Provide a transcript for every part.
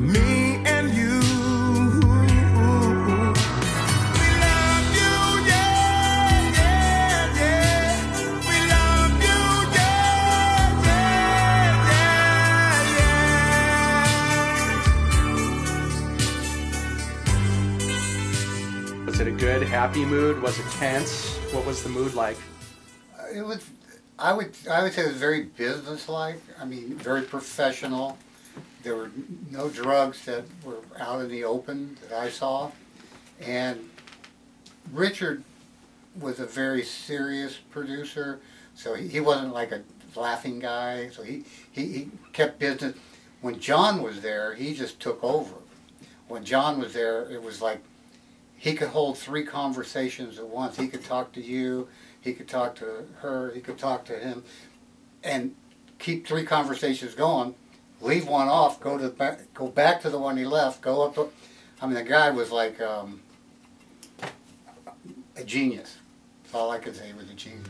me and you. Was it a good, happy mood? Was it tense? What was the mood like? It was. I would I would say it was very businesslike. I mean, very professional. There were no drugs that were out in the open that I saw, and Richard was a very serious producer. So he, he wasn't like a laughing guy. So he, he, he kept business. When John was there, he just took over. When John was there, it was like he could hold three conversations at once. He could talk to you, he could talk to her, he could talk to him, and keep three conversations going leave one off, go to the back, go back to the one he left, go up. To, I mean, the guy was like um, a genius. That's all I could say was a genius.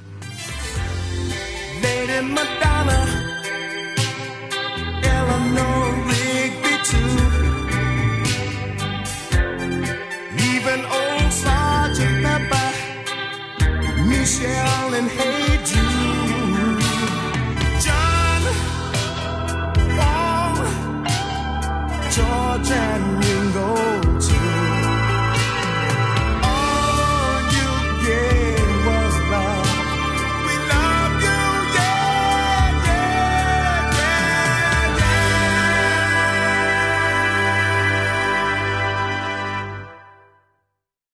Lady Madonna, Eleanor Rigby too, even old Sergeant Pepper, Michelle and George and you.